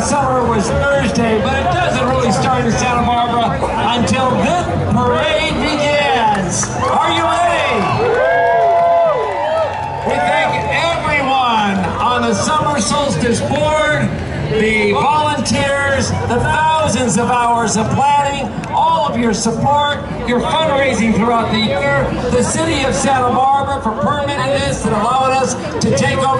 summer was Thursday, but it doesn't really start in Santa Barbara until this parade begins. Are you ready? We thank everyone on the Summer Solstice Board, the volunteers, the thousands of hours of planning, all of your support, your fundraising throughout the year, the city of Santa Barbara for permitting this and allowing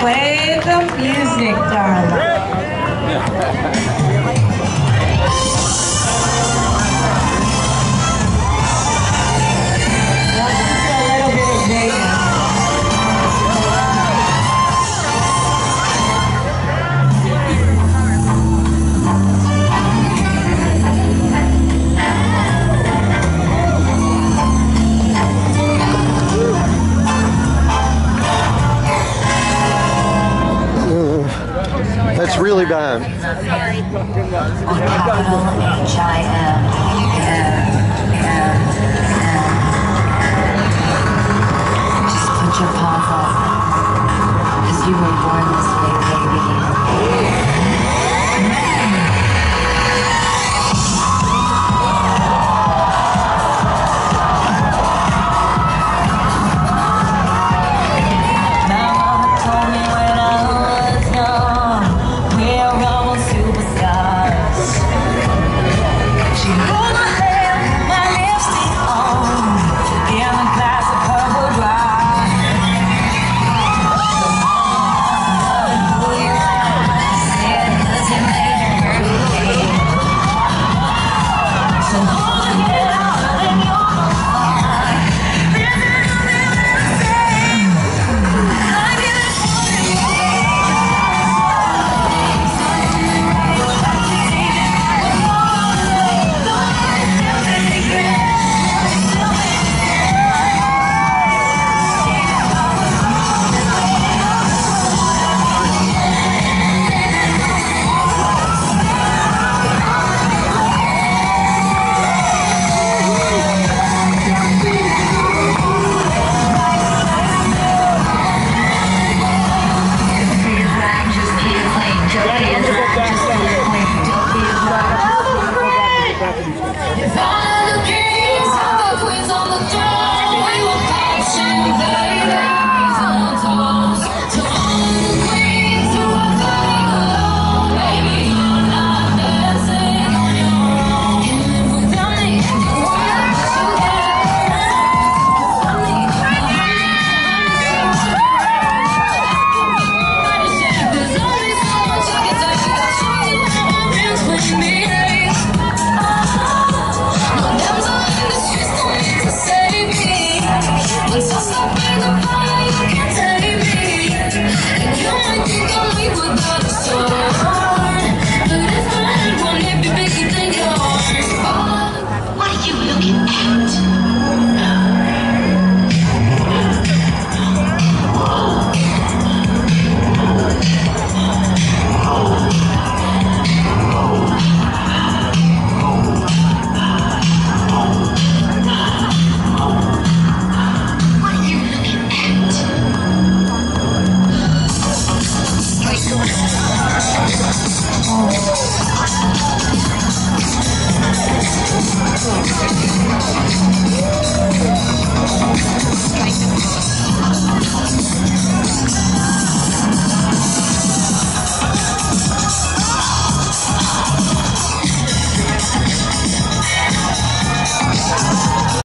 Play the music, darling. dime. Sorry. Just put your paws up. Because you were born this way, baby. properties.